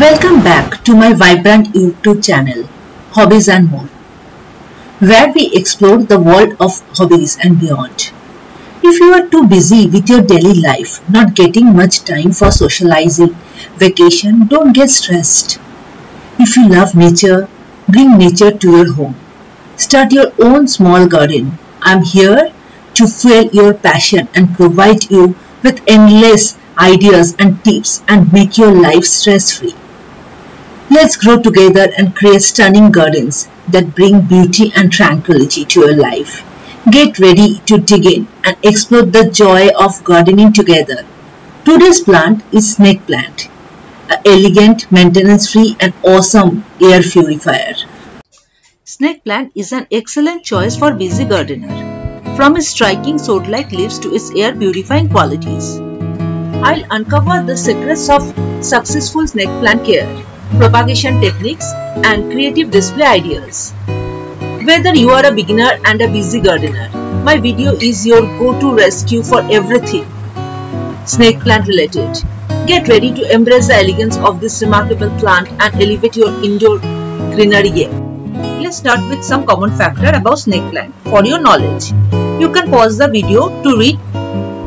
Welcome back to my vibrant YouTube channel, Hobbies and More, where we explore the world of hobbies and beyond. If you are too busy with your daily life, not getting much time for socializing, vacation, don't get stressed. If you love nature, bring nature to your home. Start your own small garden. I'm here to fuel your passion and provide you with endless ideas and tips and make your life stress free. Let's grow together and create stunning gardens that bring beauty and tranquility to your life. Get ready to dig in and explore the joy of gardening together. Today's plant is snake plant, an elegant, maintenance-free and awesome air purifier. Snake plant is an excellent choice for busy gardener. From its striking sword-like leaves to its air purifying qualities. I'll uncover the secrets of successful snake plant care, propagation techniques and creative display ideas. Whether you are a beginner and a busy gardener, my video is your go-to rescue for everything snake plant related. Get ready to embrace the elegance of this remarkable plant and elevate your indoor greenery game. Let's start with some common factor about snake plant for your knowledge. You can pause the video to read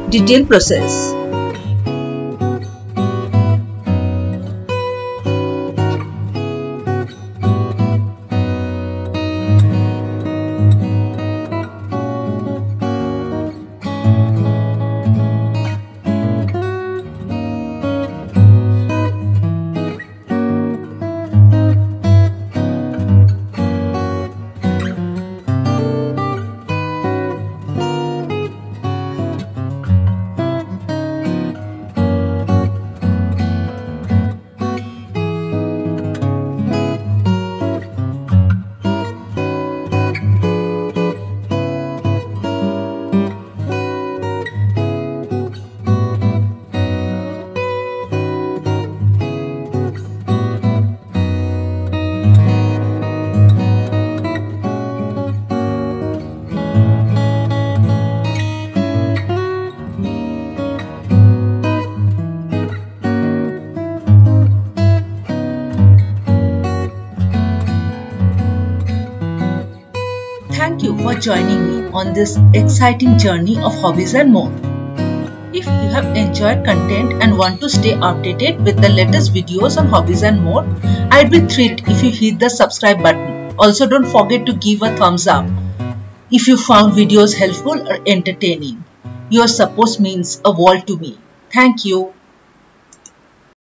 detailed process. For joining me on this exciting journey of hobbies and more. If you have enjoyed content and want to stay updated with the latest videos on hobbies and more, I'd be thrilled if you hit the subscribe button. Also don't forget to give a thumbs up if you found videos helpful or entertaining. Your support means a world to me. Thank you.